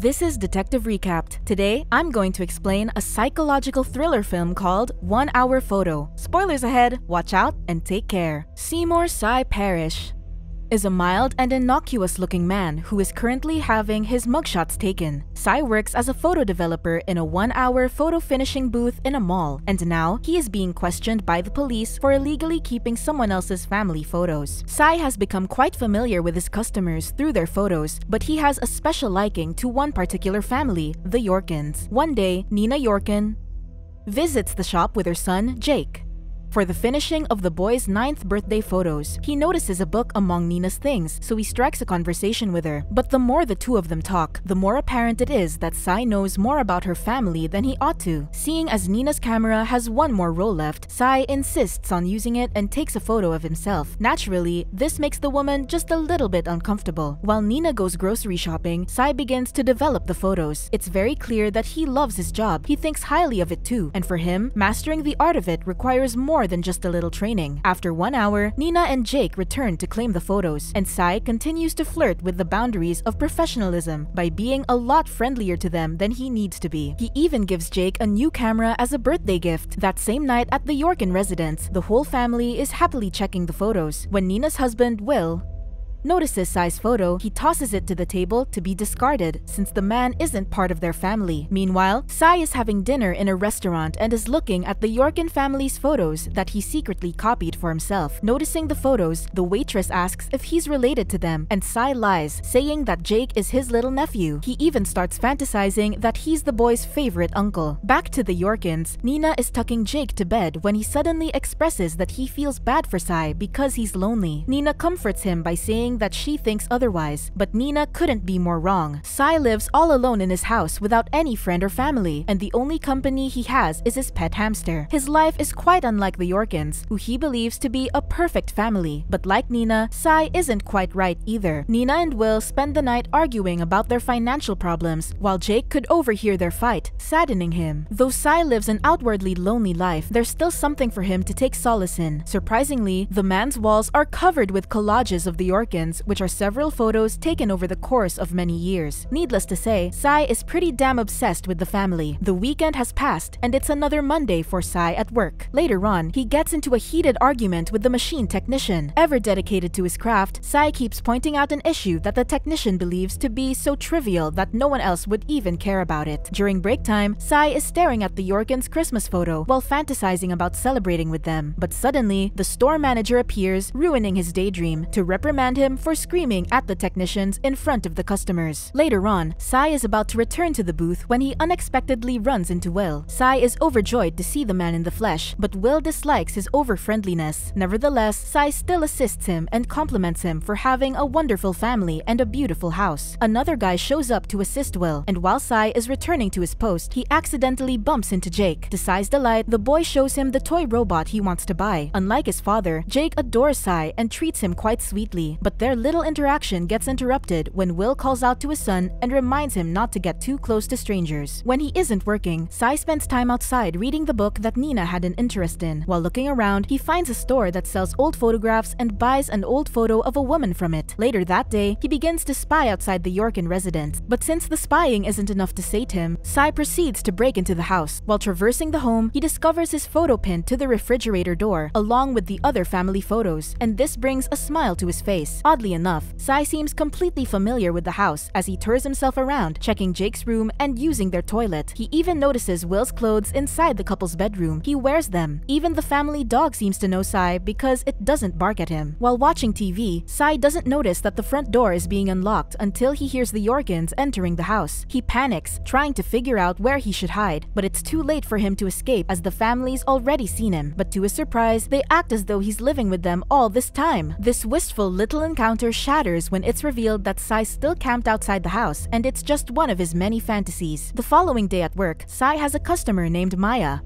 This is Detective Recapped. Today, I'm going to explain a psychological thriller film called One Hour Photo. Spoilers ahead, watch out and take care. Seymour Sy Parrish is a mild and innocuous looking man who is currently having his mugshots taken. Sy works as a photo developer in a one hour photo finishing booth in a mall, and now he is being questioned by the police for illegally keeping someone else's family photos. Sy has become quite familiar with his customers through their photos, but he has a special liking to one particular family, the Yorkins. One day, Nina Yorkin visits the shop with her son, Jake. For the finishing of the boy's ninth birthday photos, he notices a book among Nina's things, so he strikes a conversation with her. But the more the two of them talk, the more apparent it is that Sy knows more about her family than he ought to. Seeing as Nina's camera has one more roll left, Sy insists on using it and takes a photo of himself. Naturally, this makes the woman just a little bit uncomfortable. While Nina goes grocery shopping, Sy begins to develop the photos. It's very clear that he loves his job. He thinks highly of it too, and for him, mastering the art of it requires more more than just a little training. After one hour, Nina and Jake return to claim the photos, and Sy continues to flirt with the boundaries of professionalism by being a lot friendlier to them than he needs to be. He even gives Jake a new camera as a birthday gift. That same night at the Yorkin residence, the whole family is happily checking the photos when Nina's husband, Will, notices Sy's photo, he tosses it to the table to be discarded since the man isn't part of their family. Meanwhile, Sy is having dinner in a restaurant and is looking at the Yorkin family's photos that he secretly copied for himself. Noticing the photos, the waitress asks if he's related to them and Sy lies, saying that Jake is his little nephew. He even starts fantasizing that he's the boy's favorite uncle. Back to the Yorkins, Nina is tucking Jake to bed when he suddenly expresses that he feels bad for Sy because he's lonely. Nina comforts him by saying saying that she thinks otherwise, but Nina couldn't be more wrong. Sy lives all alone in his house without any friend or family, and the only company he has is his pet hamster. His life is quite unlike the Yorkins, who he believes to be a perfect family. But like Nina, Sy isn't quite right either. Nina and Will spend the night arguing about their financial problems, while Jake could overhear their fight, saddening him. Though Sy lives an outwardly lonely life, there's still something for him to take solace in. Surprisingly, the man's walls are covered with collages of the Yorkins which are several photos taken over the course of many years. Needless to say, Sy is pretty damn obsessed with the family. The weekend has passed, and it's another Monday for Sy at work. Later on, he gets into a heated argument with the machine technician. Ever dedicated to his craft, Sy keeps pointing out an issue that the technician believes to be so trivial that no one else would even care about it. During break time, Sy is staring at the Yorkins' Christmas photo while fantasizing about celebrating with them. But suddenly, the store manager appears, ruining his daydream. To reprimand him, him for screaming at the technicians in front of the customers. Later on, Sy is about to return to the booth when he unexpectedly runs into Will. Sy is overjoyed to see the man in the flesh, but Will dislikes his over-friendliness. Nevertheless, Sy still assists him and compliments him for having a wonderful family and a beautiful house. Another guy shows up to assist Will, and while Sy is returning to his post, he accidentally bumps into Jake. To Sy's delight, the boy shows him the toy robot he wants to buy. Unlike his father, Jake adores Sy and treats him quite sweetly, but their little interaction gets interrupted when Will calls out to his son and reminds him not to get too close to strangers. When he isn't working, Sy spends time outside reading the book that Nina had an interest in. While looking around, he finds a store that sells old photographs and buys an old photo of a woman from it. Later that day, he begins to spy outside the Yorkin residence, but since the spying isn't enough to sate him, Sy proceeds to break into the house. While traversing the home, he discovers his photo pinned to the refrigerator door, along with the other family photos, and this brings a smile to his face. Oddly enough, Sy seems completely familiar with the house as he tours himself around, checking Jake's room and using their toilet. He even notices Will's clothes inside the couple's bedroom. He wears them. Even the family dog seems to know Sy because it doesn't bark at him. While watching TV, Sy doesn't notice that the front door is being unlocked until he hears the Yorkins entering the house. He panics, trying to figure out where he should hide, but it's too late for him to escape as the family's already seen him. But to his surprise, they act as though he's living with them all this time. This wistful little encounter shatters when it's revealed that Sy still camped outside the house and it's just one of his many fantasies. The following day at work, Sy has a customer named Maya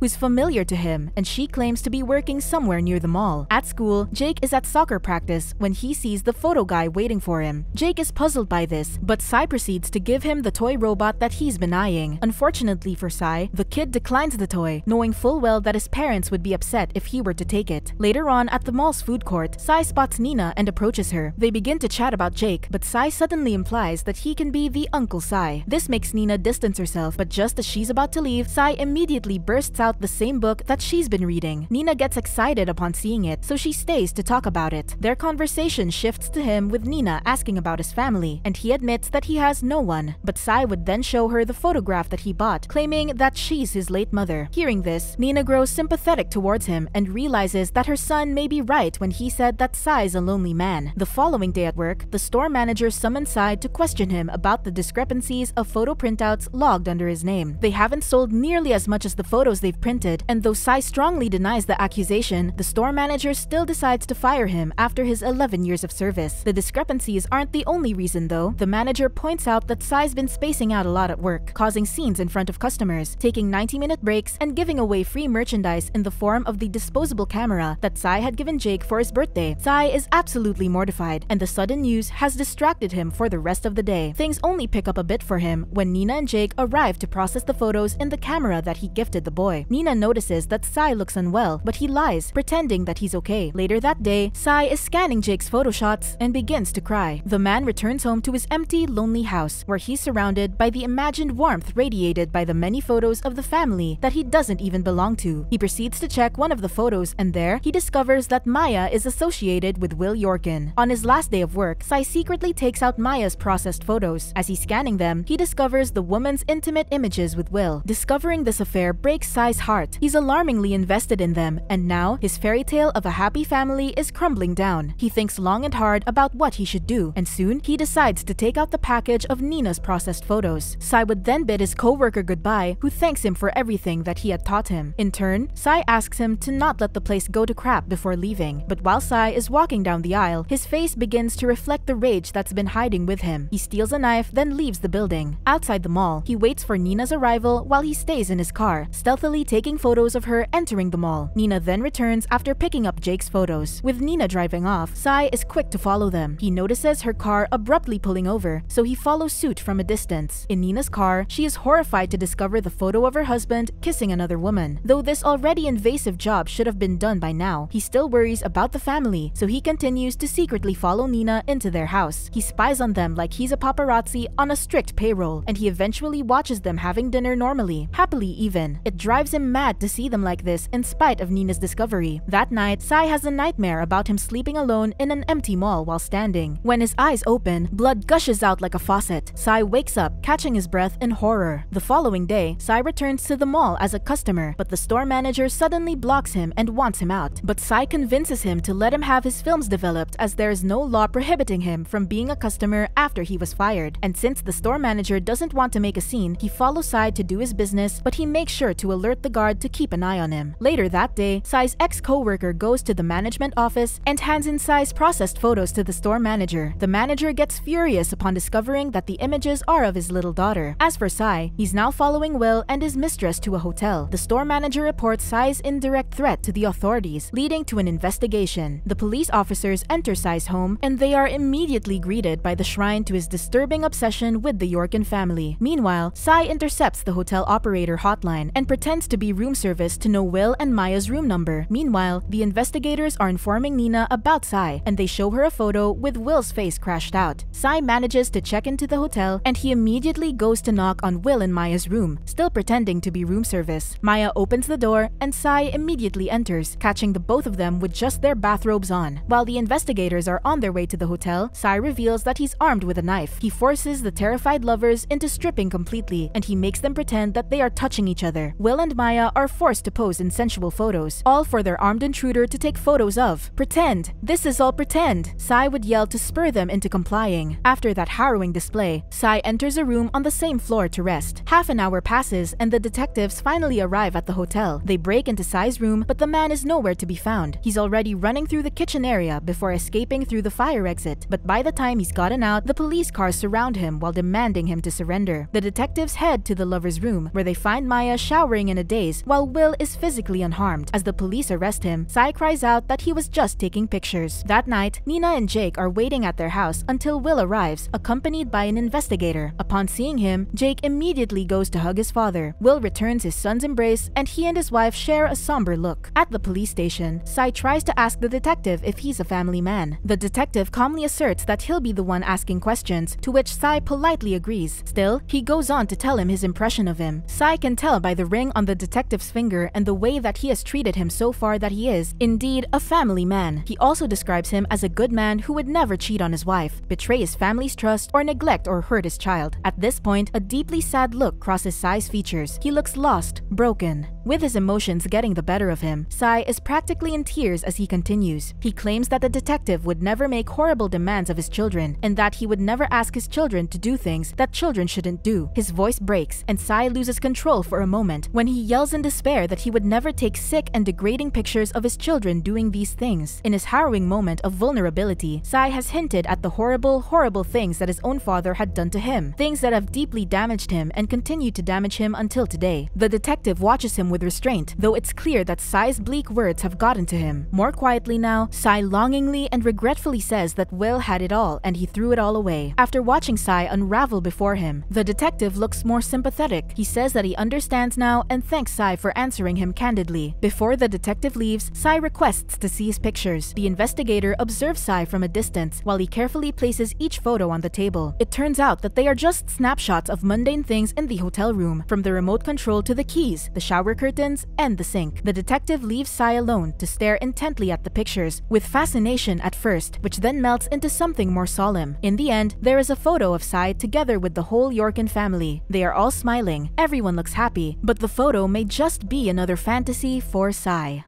who's familiar to him, and she claims to be working somewhere near the mall. At school, Jake is at soccer practice when he sees the photo guy waiting for him. Jake is puzzled by this, but Sy proceeds to give him the toy robot that he's been eyeing. Unfortunately for Sy, the kid declines the toy, knowing full well that his parents would be upset if he were to take it. Later on, at the mall's food court, Sy spots Nina and approaches her. They begin to chat about Jake, but Sy suddenly implies that he can be the Uncle Sy. This makes Nina distance herself, but just as she's about to leave, Sy immediately bursts out the same book that she's been reading. Nina gets excited upon seeing it, so she stays to talk about it. Their conversation shifts to him with Nina asking about his family, and he admits that he has no one. But Sy would then show her the photograph that he bought, claiming that she's his late mother. Hearing this, Nina grows sympathetic towards him and realizes that her son may be right when he said that Sy's a lonely man. The following day at work, the store manager summons Sy to question him about the discrepancies of photo printouts logged under his name. They haven't sold nearly as much as the photos they've printed, and though Sy strongly denies the accusation, the store manager still decides to fire him after his 11 years of service. The discrepancies aren't the only reason though. The manager points out that Sy's been spacing out a lot at work, causing scenes in front of customers, taking 90-minute breaks, and giving away free merchandise in the form of the disposable camera that Sy had given Jake for his birthday. Sy is absolutely mortified, and the sudden news has distracted him for the rest of the day. Things only pick up a bit for him when Nina and Jake arrive to process the photos in the camera that he gifted the boy. Nina notices that Sy looks unwell, but he lies, pretending that he's okay. Later that day, Sy is scanning Jake's photo shots and begins to cry. The man returns home to his empty, lonely house, where he's surrounded by the imagined warmth radiated by the many photos of the family that he doesn't even belong to. He proceeds to check one of the photos, and there, he discovers that Maya is associated with Will Yorkin. On his last day of work, Sy secretly takes out Maya's processed photos. As he's scanning them, he discovers the woman's intimate images with Will. Discovering this affair breaks Sy's heart. He's alarmingly invested in them, and now his fairy tale of a happy family is crumbling down. He thinks long and hard about what he should do, and soon he decides to take out the package of Nina's processed photos. Sy would then bid his co-worker goodbye, who thanks him for everything that he had taught him. In turn, Sy asks him to not let the place go to crap before leaving. But while Sy is walking down the aisle, his face begins to reflect the rage that's been hiding with him. He steals a knife, then leaves the building. Outside the mall, he waits for Nina's arrival while he stays in his car, stealthily taking photos of her entering the mall. Nina then returns after picking up Jake's photos. With Nina driving off, Sy is quick to follow them. He notices her car abruptly pulling over, so he follows suit from a distance. In Nina's car, she is horrified to discover the photo of her husband kissing another woman. Though this already invasive job should have been done by now, he still worries about the family, so he continues to secretly follow Nina into their house. He spies on them like he's a paparazzi on a strict payroll, and he eventually watches them having dinner normally, happily even. It drives him mad to see them like this in spite of Nina's discovery. That night, Sy has a nightmare about him sleeping alone in an empty mall while standing. When his eyes open, blood gushes out like a faucet. Sy wakes up, catching his breath in horror. The following day, Sy returns to the mall as a customer, but the store manager suddenly blocks him and wants him out. But Sy convinces him to let him have his films developed as there is no law prohibiting him from being a customer after he was fired. And since the store manager doesn't want to make a scene, he follows Sy to do his business, but he makes sure to alert the guard to keep an eye on him. Later that day, Sy's ex-coworker goes to the management office and hands in Sy's processed photos to the store manager. The manager gets furious upon discovering that the images are of his little daughter. As for Sy, he's now following Will and his mistress to a hotel. The store manager reports Sy's indirect threat to the authorities, leading to an investigation. The police officers enter Sy's home, and they are immediately greeted by the shrine to his disturbing obsession with the Yorkin family. Meanwhile, Sy intercepts the hotel operator hotline and pretends to be room service to know Will and Maya's room number. Meanwhile, the investigators are informing Nina about Sy, and they show her a photo with Will's face crashed out. Sy manages to check into the hotel, and he immediately goes to knock on Will and Maya's room, still pretending to be room service. Maya opens the door, and Sy immediately enters, catching the both of them with just their bathrobes on. While the investigators are on their way to the hotel, Sy reveals that he's armed with a knife. He forces the terrified lovers into stripping completely, and he makes them pretend that they are touching each other. Will and Maya are forced to pose in sensual photos, all for their armed intruder to take photos of. Pretend! This is all pretend! Sy would yell to spur them into complying. After that harrowing display, Sy enters a room on the same floor to rest. Half an hour passes and the detectives finally arrive at the hotel. They break into Sy's room, but the man is nowhere to be found. He's already running through the kitchen area before escaping through the fire exit. But by the time he's gotten out, the police cars surround him while demanding him to surrender. The detectives head to the lover's room, where they find Maya showering in a days while Will is physically unharmed. As the police arrest him, Sy cries out that he was just taking pictures. That night, Nina and Jake are waiting at their house until Will arrives, accompanied by an investigator. Upon seeing him, Jake immediately goes to hug his father. Will returns his son's embrace and he and his wife share a somber look. At the police station, Sy tries to ask the detective if he's a family man. The detective calmly asserts that he'll be the one asking questions, to which Sy politely agrees. Still, he goes on to tell him his impression of him. Sy can tell by the ring on the detective's finger and the way that he has treated him so far that he is, indeed, a family man. He also describes him as a good man who would never cheat on his wife, betray his family's trust, or neglect or hurt his child. At this point, a deeply sad look crosses Sy's features. He looks lost, broken. With his emotions getting the better of him, Sy is practically in tears as he continues. He claims that the detective would never make horrible demands of his children and that he would never ask his children to do things that children shouldn't do. His voice breaks and Sy loses control for a moment when he yells in despair that he would never take sick and degrading pictures of his children doing these things. In his harrowing moment of vulnerability, Sy has hinted at the horrible, horrible things that his own father had done to him, things that have deeply damaged him and continue to damage him until today. The detective watches him with restraint, though it's clear that Sy's bleak words have gotten to him. More quietly now, Sy longingly and regretfully says that Will had it all and he threw it all away. After watching Sy unravel before him, the detective looks more sympathetic. He says that he understands now and thanks Sy for answering him candidly. Before the detective leaves, Sy requests to see his pictures. The investigator observes Sy from a distance while he carefully places each photo on the table. It turns out that they are just snapshots of mundane things in the hotel room, from the remote control to the keys, the shower curtains, and the sink. The detective leaves Sy alone to stare intently at the pictures, with fascination at first, which then melts into something more solemn. In the end, there is a photo of Sy together with the whole Yorkin family. They are all smiling, everyone looks happy, but the photo may just be another fantasy for Sy.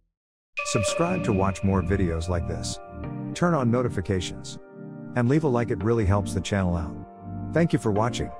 Subscribe to watch more videos like this. Turn on notifications. And leave a like it really helps the channel out. Thank you for watching.